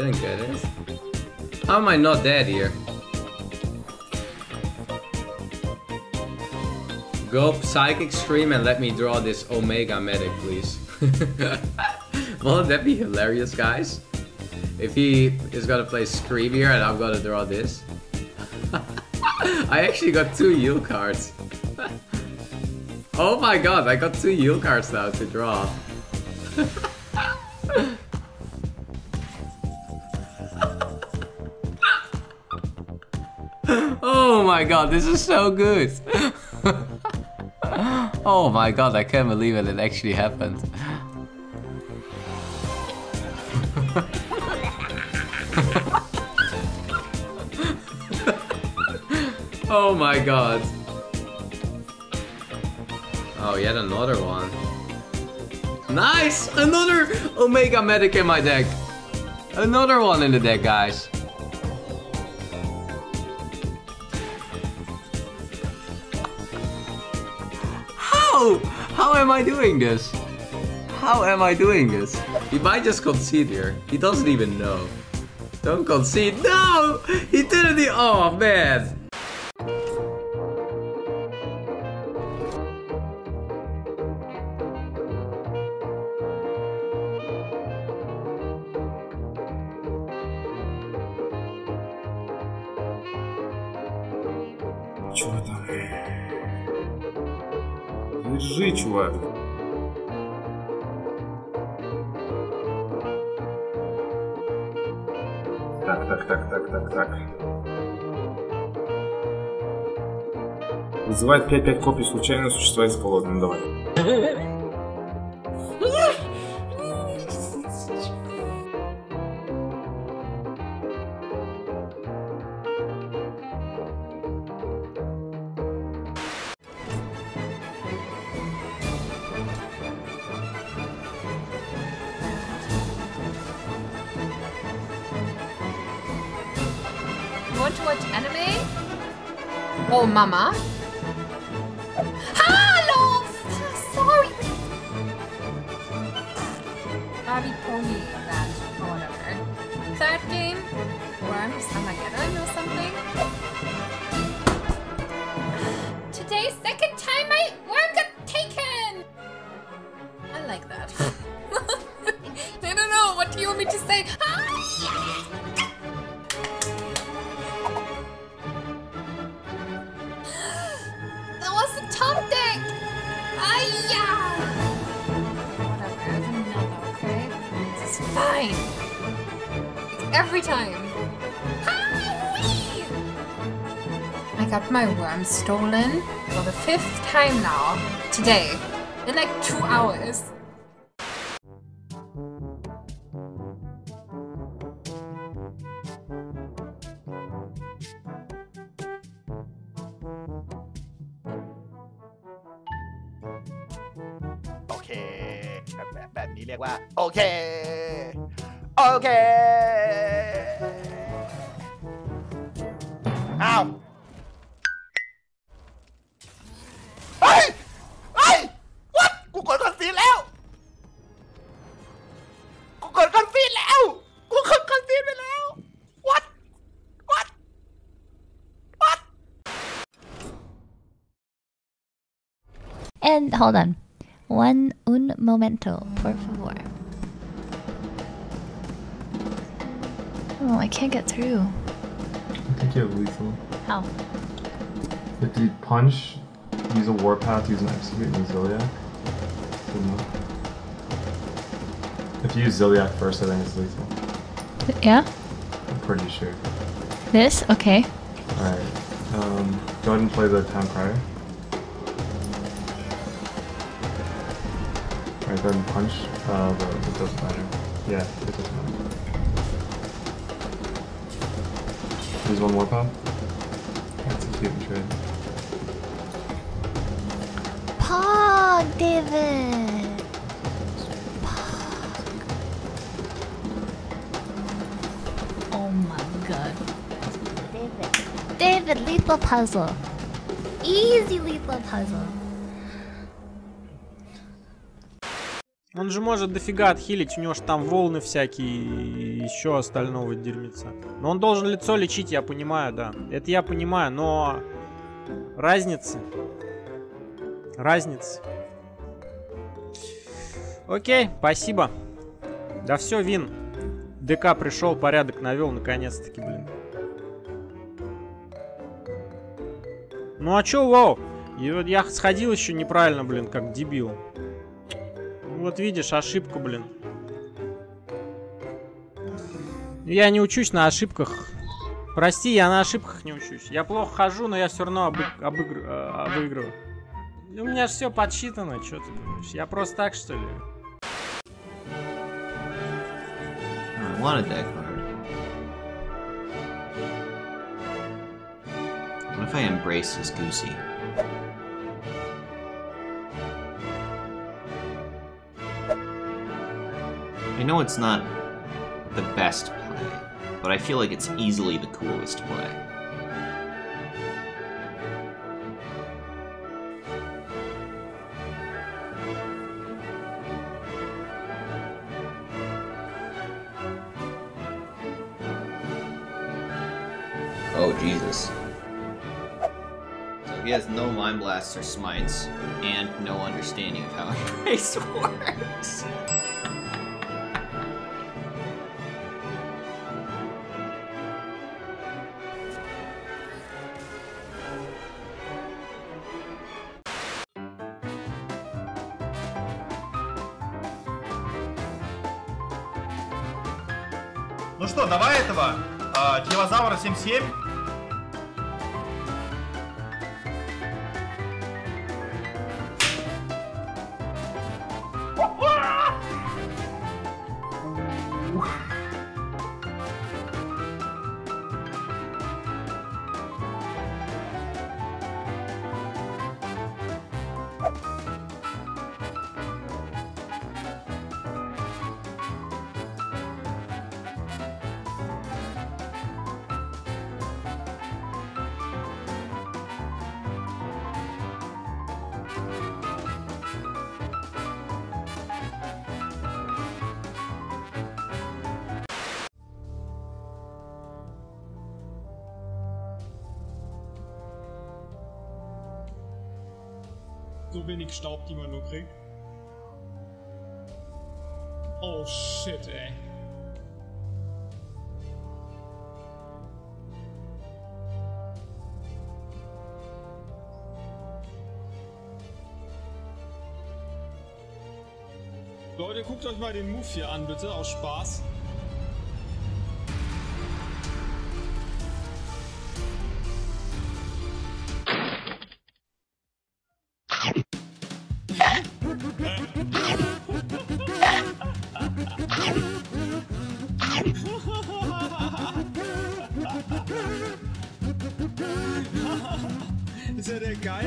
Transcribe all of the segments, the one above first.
didn't get it. How am I not dead here? Go Psychic Scream and let me draw this Omega Medic, please. Won't that be hilarious, guys? If he is gonna play Scream here and I'm gonna draw this. I actually got two Yule cards. oh my god, I got two Yule cards now to draw. Oh my god, this is so good. oh my god, I can't believe it, it actually happened. oh my god. Oh, yet another one. Nice! Another Omega Medic in my deck. Another one in the deck, guys. How? How am I doing this? How am I doing this? He might just concede here. He doesn't even know. Don't concede. No! He didn't. E oh, man. Чё Держи, чувак. Так, так, так, так, так, так. Вызывает 5-5 копий случайно существа из колоды. Ну давай. Oh, mama. Hello! Sorry. Barbie Pony that or whatever. Third game, Worms Armageddon or something. Today's second time my worm got taken. I like that. I don't know. What do you want me to say? That Every time. Hi-wee! I got my worm stolen for the fifth time now. Today. In like two hours. โอเค แบบแบบแบบนี้เรียกว่า โอเค โอเค อ้าวเฮ้ยเฮ้ย what กูกดคอนซีนแล้ว กูกดคอนซีนแล้ว กูกดคอนซีนไปแล้ว what what what And hold on. One un momento, por favor. Oh, I can't get through. I think you have lethal. How? If you punch, use a warpath, use an execute, and a Zilliax. If you use Zilliax first, I think it's lethal. Yeah? I'm pretty sure. This? Okay. Alright. Um, go ahead and play the Town Crier. Alright, go ahead and punch. Uh, the, it doesn't matter. Yeah, it doesn't matter. Use one warpath. Execute and trade. Pog, David! Oh my god. David. David, lethal puzzle. Easy lethal puzzle. Он же может дофига отхилить, у него же там волны всякие и еще остального дерьмица. Но он должен лицо лечить, я понимаю, да. Это я понимаю, но... Разницы. Разницы. Окей, спасибо. Да все, Вин. ДК пришел, порядок навел, наконец-таки, блин. Ну а чё, вау? Я сходил еще неправильно, блин, как дебил. Вот видишь, ошибка, блин. Я не учусь на ошибках. Прости, я на ошибках не учусь. Я плохо хожу, но я все равно э, обыгрываю. У меня же все подсчитано, что ты думаешь? Я просто так, что ли? I embrace his goosey? I know it's not the best play, but I feel like it's easily the coolest play. Oh, Jesus. So he has no Mind Blasts or Smites, and no understanding of how Embrace works. Ну что, давай этого. А, Дьявозавра 77. so wenig Staub, die man nur kriegt. Oh shit, ey. Leute, guckt euch mal den Move hier an, bitte, aus Spaß.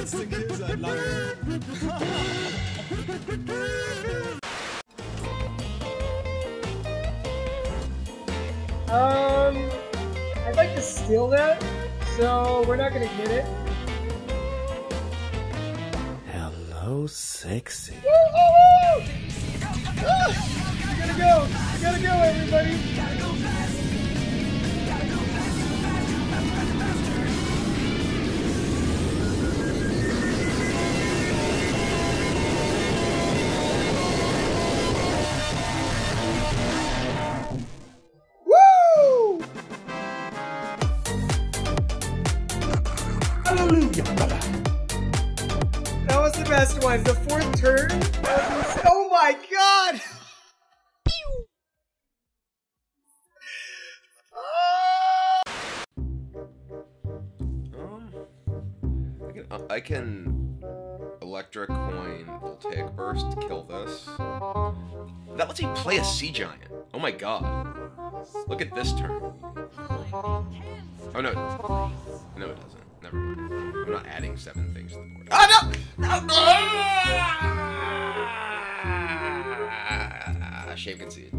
Ja der geilste Kill. Um, I'd like to steal that, so we're not gonna get it. Hello, sexy. Woo, woo, woo! Ah, we gotta go! We gotta go, everybody! Oh my god! Um, I can, uh, I can electric coin voltaic burst kill this. That lets me play a sea giant. Oh my god. Look at this turn. Oh no. No, it doesn't. Never mind. I'm not adding seven things to the board. Ah no! No! Ah, Shave concede.